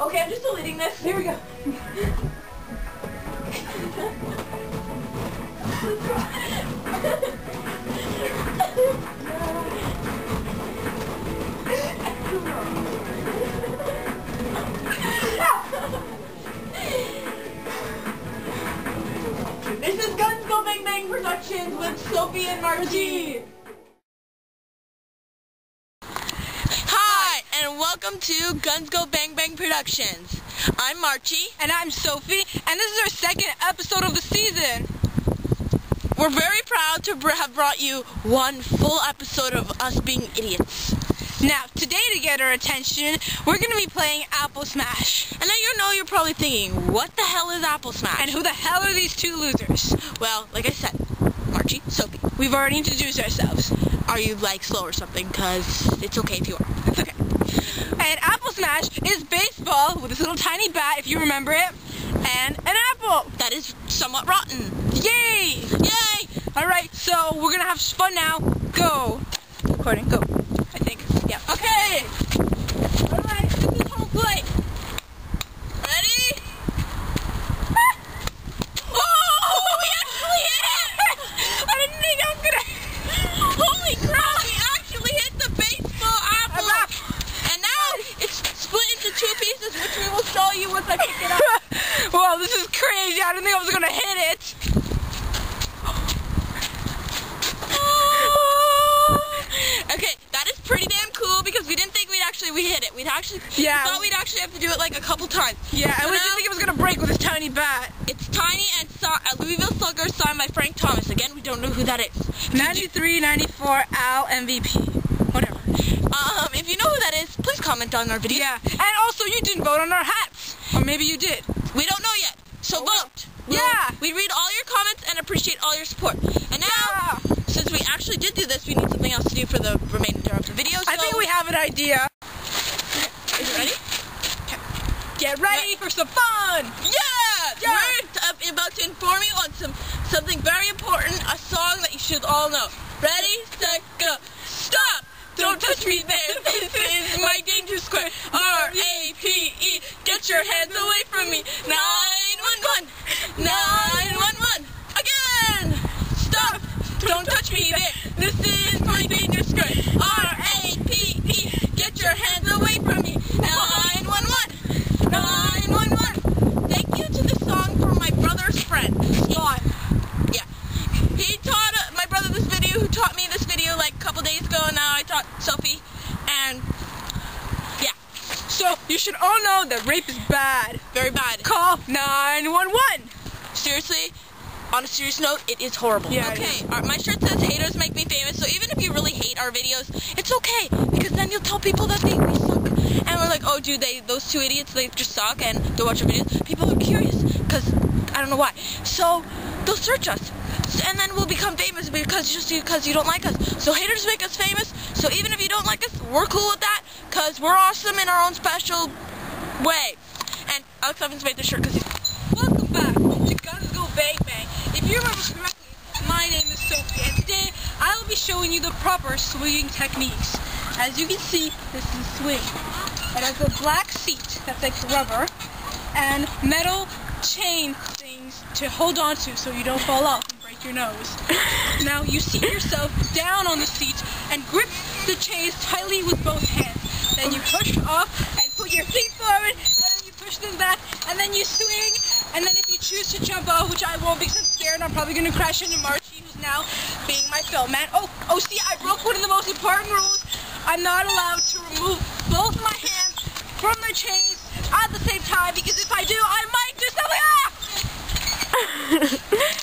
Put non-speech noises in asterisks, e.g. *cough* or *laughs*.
Okay, I'm just deleting this. Here we go. This is Guns Go Bang Bang Productions with Sophie and Marchie. Hi, and welcome to Guns Go Bang Bang Productions. I'm Marchie. And I'm Sophie, and this is our second episode of the season. We're very proud to have brought you one full episode of us being idiots. Now, today to get our attention, we're going to be playing Apple Smash. And now you know you're probably thinking, what the hell is Apple Smash? And who the hell are these two losers? well, like I said, Marchie, Sophie. We've already introduced ourselves. Are you like slow or something? Cause it's okay if you are. It's okay. And Apple Smash is baseball with this little tiny bat, if you remember it, and an apple. That is somewhat rotten. Yay! Yay! All right, so we're gonna have fun now. Go. Recording. Go. I think. Yeah. Okay. All right. This is home plate. Ready? oh, we actually hit it! I didn't think I was gonna. Holy crap! We actually hit the baseball apple. And now it's split into two pieces, which we will show you once I pick it up. *laughs* Wow, this is crazy. I didn't think I was gonna hit it. *gasps* okay, that is pretty damn cool because we didn't think we'd actually we hit it. We'd actually Yeah. we thought we'd actually have to do it like a couple times. Yeah, So and we didn't think it was gonna break with this tiny bat. it's tiny and a Louisville Slugger signed by Frank Thomas. Again, we don't know who that is. 93, 94, AL MVP. Whatever. Um, if you know who that is, please comment on our video. Yeah, and also you didn't vote on our hats. Or maybe you did. We don't know yet, so Oh, vote. We'll- Yeah. We read all your comments and appreciate all your support. And now, Yeah. since we actually did do this, we need something else to do for the remainder of the video. I think we have an idea. Is it ready? Get ready for some fun. Yeah! Yeah. We're about to inform you on some something very important, a song that you should all know. Ready, set, go. Stop! Don't touch me there. This is my danger square. R-A-P-E. Get your hands away from me. 911. 911. Again! Stop! Don't touch me there. This is my danger square. R-A-P-E. Get your hands away from me. 911. 911. Thank you to this song from my brother's friend, Scott. Yeah. He taught uh, my brother this video, who taught me this video like a couple days ago, and now I taught Sophie. And yeah, So you should all know that rape is bad. very bad. Call 911. Seriously, on a serious note, it is horrible. Yeah, okay, our, my shirt says haters make me famous, so even if you really hate our videos, it's okay, because then you'll tell people that they we suck. And we're like, oh, dude, they those two idiots, they just suck, and they'll watch our videos. People are curious, because I don't know why. So they'll search us, and then we'll become famous because just because you don't like us. So haters make us famous. So even if you don't like us, we're cool with that, because we're awesome in our own special way. And Alex Evans made this shirt because he's Welcome back to Guns Go Bang Bang. If you remember correctly, my name is Sophie, and today I will be showing you the proper swinging techniques. As you can see, this is a swing. It has a black seat that's like rubber, and metal chain things to hold on to so you don't fall off and break your nose. now you seat yourself down on the seat and grip the chains tightly with both hands. then you swing, and then if you choose to jump off, which I won't because I'm scared, I'm probably going to crash into Marchie, who's now being my film man. Oh, oh, see, I broke one of the most important rules. I'm not allowed to remove both my hands from the chains at the same time because if I do, I might do something. Ah! *laughs*